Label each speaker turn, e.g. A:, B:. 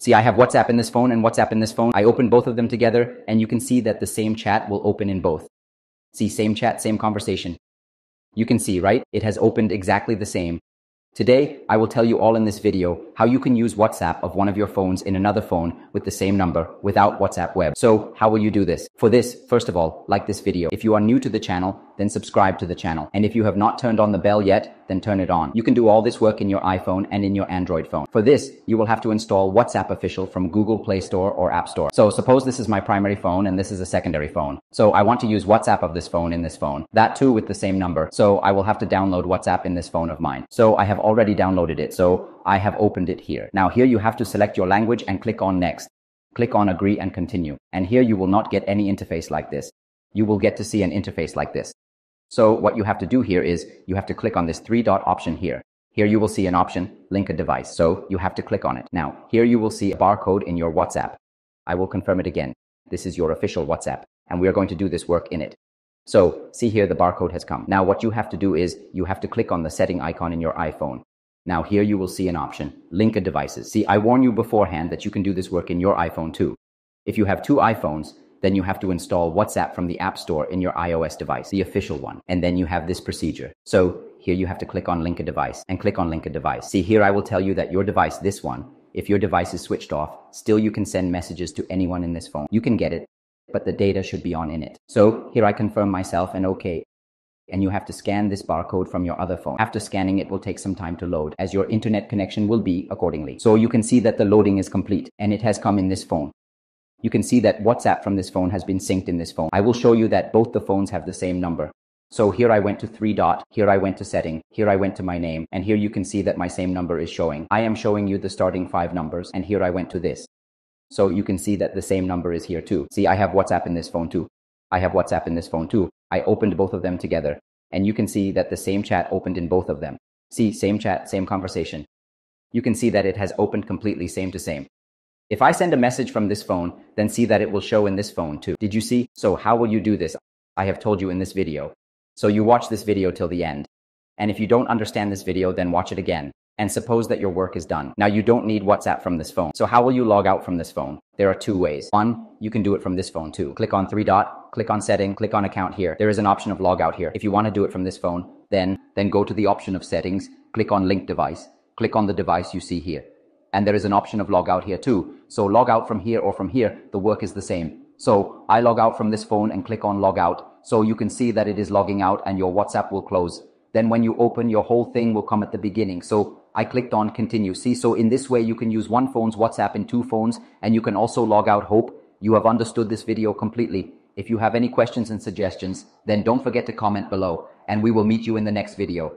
A: See, I have WhatsApp in this phone and WhatsApp in this phone. I open both of them together and you can see that the same chat will open in both. See, same chat, same conversation. You can see, right? It has opened exactly the same. Today, I will tell you all in this video how you can use WhatsApp of one of your phones in another phone with the same number without WhatsApp web. So how will you do this? For this, first of all, like this video. If you are new to the channel, then subscribe to the channel. And if you have not turned on the bell yet, then turn it on. You can do all this work in your iPhone and in your Android phone. For this, you will have to install WhatsApp Official from Google Play Store or App Store. So suppose this is my primary phone and this is a secondary phone. So I want to use WhatsApp of this phone in this phone. That too with the same number. So I will have to download WhatsApp in this phone of mine. So I have already downloaded it. So I have opened it here. Now here you have to select your language and click on next. Click on agree and continue. And here you will not get any interface like this. You will get to see an interface like this. So what you have to do here is you have to click on this three dot option here. Here you will see an option, link a device. So you have to click on it. Now, here you will see a barcode in your WhatsApp. I will confirm it again. This is your official WhatsApp, and we are going to do this work in it. So see here, the barcode has come. Now what you have to do is you have to click on the setting icon in your iPhone. Now here you will see an option, link a devices. See, I warn you beforehand that you can do this work in your iPhone too. If you have two iPhones, then you have to install WhatsApp from the App Store in your iOS device, the official one. And then you have this procedure. So here you have to click on link a device and click on link a device. See here I will tell you that your device, this one, if your device is switched off, still you can send messages to anyone in this phone. You can get it, but the data should be on in it. So here I confirm myself and okay, and you have to scan this barcode from your other phone. After scanning, it will take some time to load as your internet connection will be accordingly. So you can see that the loading is complete and it has come in this phone. You can see that WhatsApp from this phone has been synced in this phone. I will show you that both the phones have the same number. So here I went to three dot, here I went to setting, here I went to my name, and here you can see that my same number is showing. I am showing you the starting five numbers, and here I went to this. So you can see that the same number is here too. See, I have WhatsApp in this phone too. I have WhatsApp in this phone too. I opened both of them together and you can see that the same chat opened in both of them. See, same chat, same conversation. You can see that it has opened completely same to same. If I send a message from this phone, then see that it will show in this phone too. Did you see? So how will you do this? I have told you in this video. So you watch this video till the end. And if you don't understand this video, then watch it again and suppose that your work is done. Now you don't need WhatsApp from this phone. So how will you log out from this phone? There are two ways. One, you can do it from this phone too. Click on three dot, click on setting, click on account here. There is an option of log out here. If you want to do it from this phone, then, then go to the option of settings, click on link device, click on the device you see here. And there is an option of log out here too. So log out from here or from here, the work is the same. So I log out from this phone and click on log out. So you can see that it is logging out and your WhatsApp will close. Then when you open, your whole thing will come at the beginning. So I clicked on continue. See, so in this way, you can use one phone's WhatsApp in two phones, and you can also log out Hope. You have understood this video completely. If you have any questions and suggestions, then don't forget to comment below, and we will meet you in the next video.